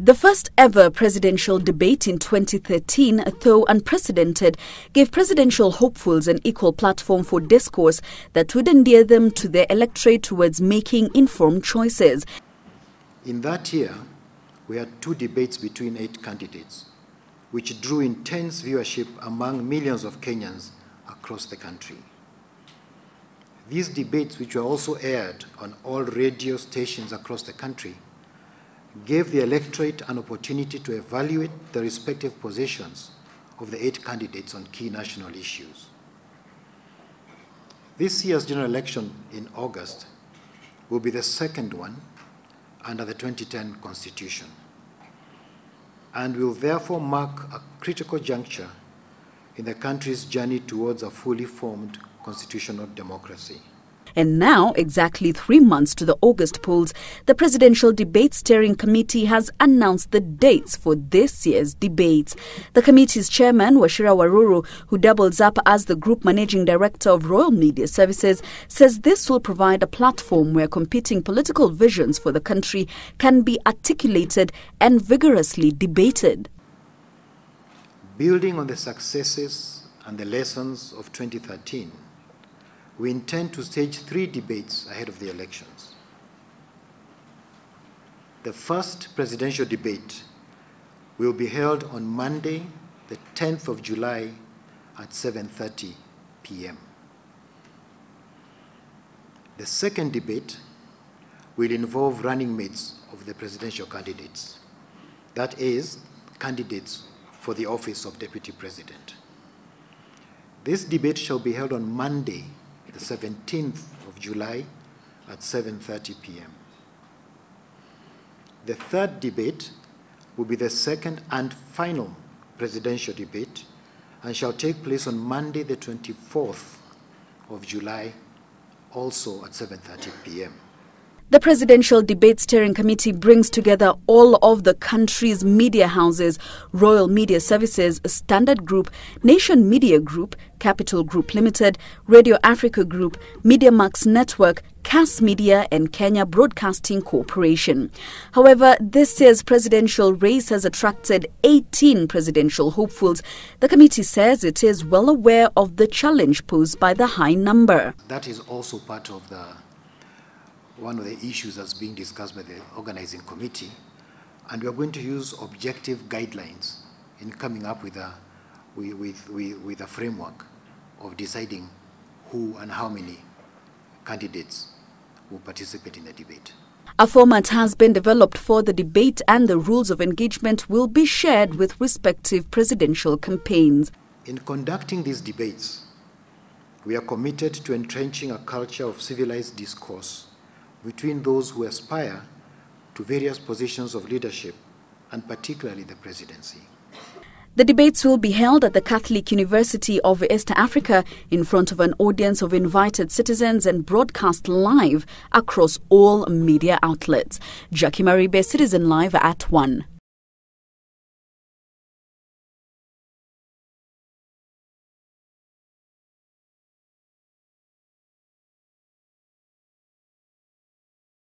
The first ever presidential debate in 2013, though unprecedented, gave presidential hopefuls an equal platform for discourse that would endear them to their electorate towards making informed choices. In that year, we had two debates between eight candidates, which drew intense viewership among millions of Kenyans across the country. These debates, which were also aired on all radio stations across the country, gave the electorate an opportunity to evaluate the respective positions of the eight candidates on key national issues. This year's general election in August will be the second one under the 2010 Constitution and will therefore mark a critical juncture in the country's journey towards a fully formed constitutional democracy. And now, exactly three months to the August polls, the Presidential Debate Steering Committee has announced the dates for this year's debates. The committee's chairman, Wachira Waruru, who doubles up as the Group Managing Director of Royal Media Services, says this will provide a platform where competing political visions for the country can be articulated and vigorously debated. Building on the successes and the lessons of 2013, we intend to stage three debates ahead of the elections. The first presidential debate will be held on Monday, the 10th of July at 7.30 p.m. The second debate will involve running mates of the presidential candidates, that is, candidates for the office of Deputy President. This debate shall be held on Monday, the 17th of July at 7.30 p.m. The third debate will be the second and final presidential debate and shall take place on Monday, the 24th of July, also at 7.30 p.m. The Presidential Debate Steering Committee brings together all of the country's media houses Royal Media Services, Standard Group, Nation Media Group, Capital Group Limited, Radio Africa Group, Media Max Network, Kass Media, and Kenya Broadcasting Corporation. However, this year's presidential race has attracted 18 presidential hopefuls. The committee says it is well aware of the challenge posed by the high number. That is also part of the one of the issues that's being discussed by the organizing committee, and we are going to use objective guidelines in coming up with a, with, with, with a framework of deciding who and how many candidates will participate in the debate. A format has been developed for the debate and the rules of engagement will be shared with respective presidential campaigns. In conducting these debates, we are committed to entrenching a culture of civilized discourse between those who aspire to various positions of leadership, and particularly the presidency. The debates will be held at the Catholic University of East Africa in front of an audience of invited citizens and broadcast live across all media outlets. Jackie Maribe, Citizen Live at 1.